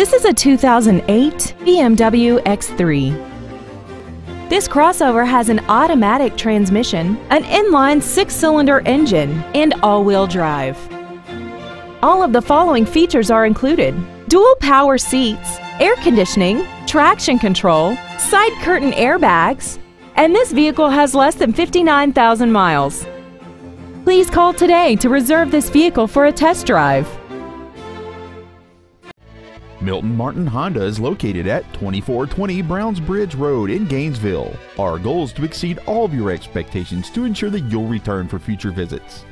This is a 2008 BMW X3. This crossover has an automatic transmission, an inline six-cylinder engine, and all-wheel drive. All of the following features are included. Dual power seats, air conditioning, traction control, side curtain airbags, and this vehicle has less than 59,000 miles. Please call today to reserve this vehicle for a test drive. Milton Martin Honda is located at 2420 Browns Bridge Road in Gainesville. Our goal is to exceed all of your expectations to ensure that you'll return for future visits.